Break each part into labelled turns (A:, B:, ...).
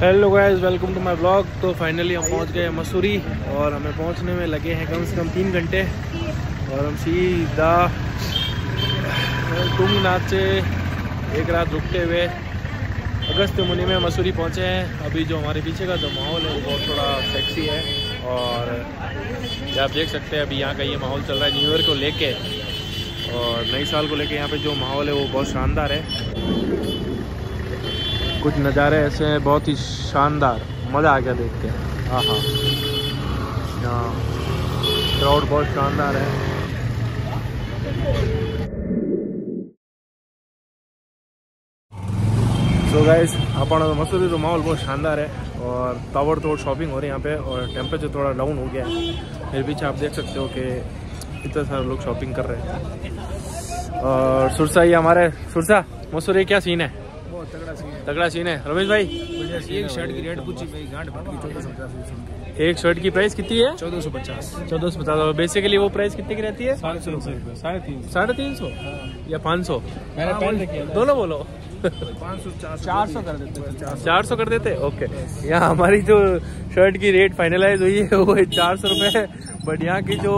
A: Hello guys welcome to my blog तो finally हम पहुँच गए मसूरी और हमें पहुँचने में लगे हैं कम से कम तीन घंटे। और हम सीधा तुंगनाथ से एक रात रुकते हुए अगस्त मुनि में मसूरी पहुँचे हैं। अभी जो हमारे पीछे का जो माहौल है, वो बहुत थोड़ा सेक्सी है। और आप देख सकते हैं, अभी यहाँ का ये माहौल चल रहा है न्यू ईयर को लेके। और नई साल को लेके यहाँ पे जो माहौल है, वो बहुत शानदार है। कुछ नज़ारे ऐसे हैं, बहुत ही शानदार। मज़ा आ गया देख के। हाँ हाँ क्राउड बहुत शानदार है। सो गाइस अपन मसूरी तो माहौल बहुत शानदार है और ताबड़ तोड़ शॉपिंग हो रही है यहाँ पे और टेम्परेचर थोड़ा डाउन हो गया है। फिर पीछे आप देख सकते हो कि कितने सारे लोग शॉपिंग कर रहे हैं। और सुरसा ये हमारे सुरसा मसूरी क्या सीन है?
B: बहुत तगड़ा सीन है।
A: तगड़ा सीन है। रमेश भाई?
B: एक शर्ट की रेट पूछी भाई गांड फट गई चौदह सौ पचास
A: एक शर्ट की प्राइस कितनी है?
B: चौदह सौ पचास।
A: चौदह सौ पचास। बेसिकली वो प्राइस कितने की रहती है?
B: साढ़े सौ रुपये साढ़े तीन
A: साढ़े तीन सौ? या पाँच सौ?
B: मैंने पहन
A: दोनों बोलो।
B: पाँच सौ चार सौ। कर देते
A: चार सौ कर देते? ओके यहाँ हमारी जो शर्ट की रेट फाइनलाइज हुई है वो चार सौ रुपये। बट यहाँ की जो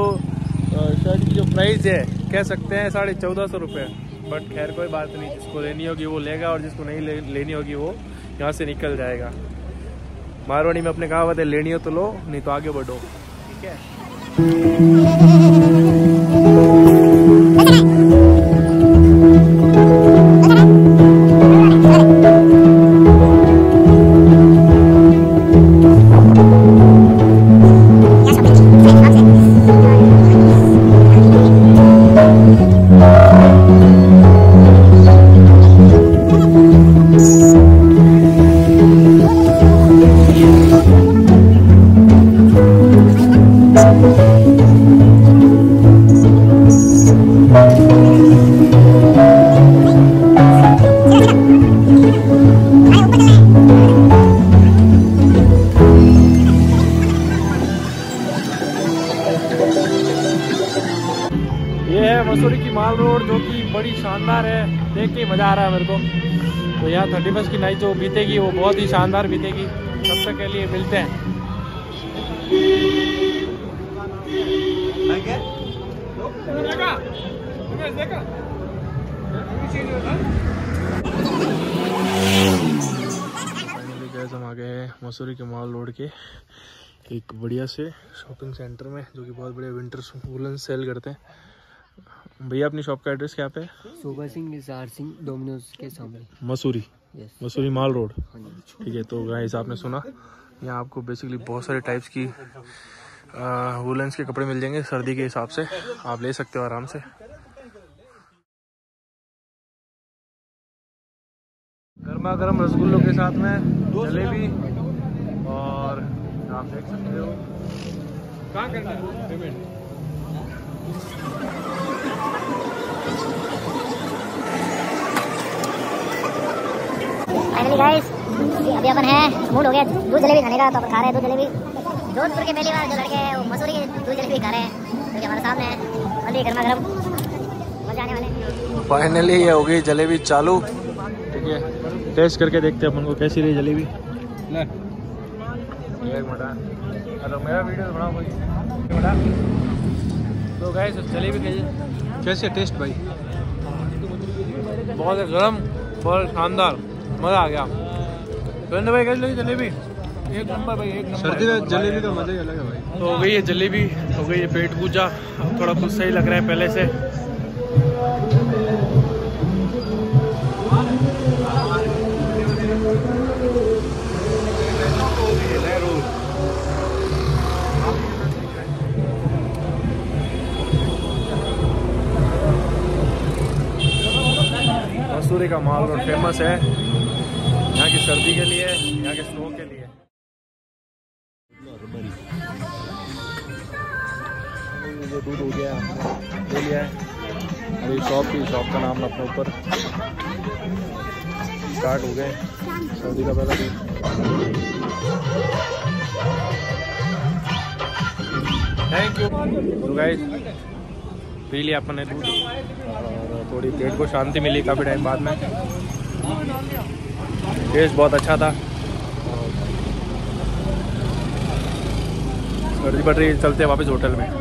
A: शर्ट की जो प्राइस है कह सकते हैं साढ़े चौदह सौ रुपये। बट खैर कोई बात नहीं, जिसको लेनी होगी वो लेगा और जिसको नहीं लेनी होगी वो यहाँ से निकल जाएगा। मारवाड़ी में अपने कहावत है, लेनी हो तो लो, नहीं तो आगे बढ़ो। ठीक है। बड़ी शानदार है। देख के मज़ा आ रहा है मेरे को। तो यहाँ थर्टी फ़र्स्ट की नाइट जो बीतेगी वो बहुत ही शानदार बीतेगी। तब तक के लिए मिलते हैं। हम आ गए हैं मसूरी के माल रोड के एक बढ़िया से शॉपिंग सेंटर में जो कि बहुत बढ़िया विंटर वुलन सेल करते हैं। भैया अपनी शॉप का एड्रेस क्या पे?
C: सुबह सिंह निसार सिंह डोमिनोज के सामने।
A: Mussoorie.
C: Yes
A: Mussoorie mall road.
C: हाँ
A: ठीक है तो गाइस आपने सुना यहाँ आपको बेसिकली बहुत सारे टाइप्स की वुलन्स के कपड़े मिल जाएँगे सर्दी के हिसाब से। आप ले सकते हो आराम से। गर्मा गर्म रसगुल्लों के साथ में जलेबी और आप देख सकते हो। कहाँ करना है? पेमेंट
D: फाइनली गाइस अभी अपन है मूड हो गया दूध जलेबी खाने का तो अपन खा रहे हैं दूध जलेबी। जोधपुर के पहली बार जो लड़के हैं वो मसूरी की दूध जलेबी खा रहे हैं जो कि हमारे सामने है। अली गर्मा गर्म। मज़ा आने वाले
A: फाइनली ये हो गई जलेबी चालू। ठीक है टेस्ट करके देखते हैं अपन को कैसी रही जलेबी। हेलो मेरा वीडियो तो बनाओ कोई तो गाइस जलेबी
B: कैसे टेस्ट भाई?
A: बहुत ही गर्म बहुत शानदार। मज़ा आ गया। सुरेंद्र भाई कैसी लगी जलेबी?
B: एक नंबर भाई एक
A: सर्दी में जलेबी
B: का मज़ा ही अलग है भाई।
A: तो हो गई है जलेबी हो गई है पेट पूजा। अब थोड़ा कुछ सही लग रहा है पहले से। मसूरी का माल रोड फ़ेमस है। की सर्दी के लिए यहाँ के स्नो के लिए। दूध हो गया ले लिया है अभी शॉप की शॉप का नाम अपने ऊपर। स्टार्ट हो गए। सर्दी का पहला दिन। थैंक यू तो गाइस पी लिया अपन ने दूध। और थोड़ी पेट को शांति मिली काफ़ी टाइम बाद में। टेस्ट बहुत अच्छा था। और बढ़ रही चलते वापस होटल में।